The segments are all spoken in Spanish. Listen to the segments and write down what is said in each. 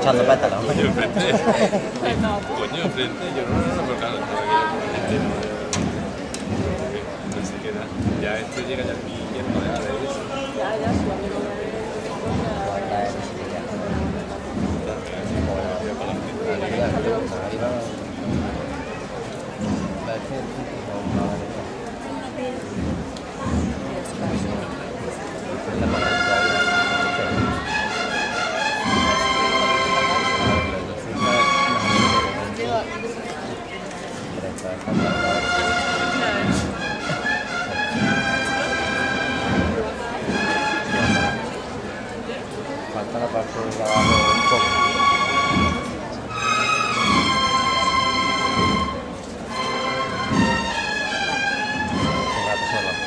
Echando pétalos. Coño, enfrente. Coño, enfrente. Yo no lo sé, pero claro, estaba aquí No sé qué da. Ya esto llega ya aquí lleno de aves. Ya, ya, su amigo de... Falta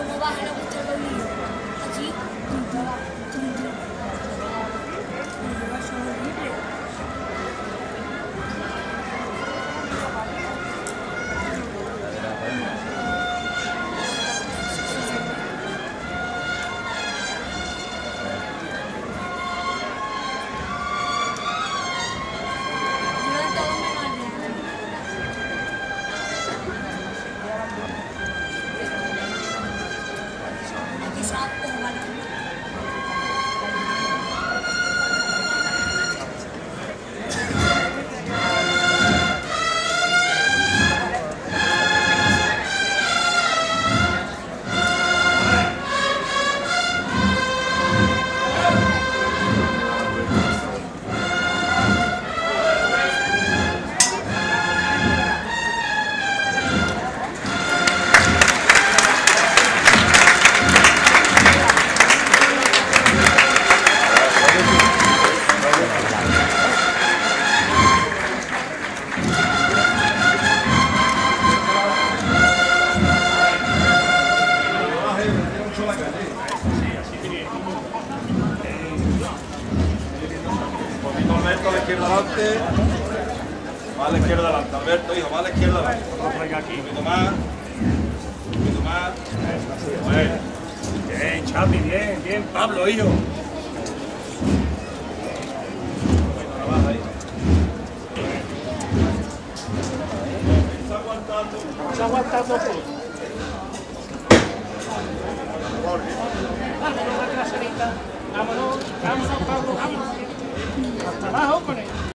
cómo baja la vuestra conmigo? Así, izquierda adelante. Más a la izquierda adelante. Alberto, hijo, más a la izquierda adelante. Un poquito más. Un poquito más. Bueno. Bien, Chapi, bien, bien. Pablo, hijo. Trabaja ahí. Vamos a aguantar dos puntos. Vámonos, la traserita. Vámonos, vámonos, Pablo, vámonos. Nada más opening.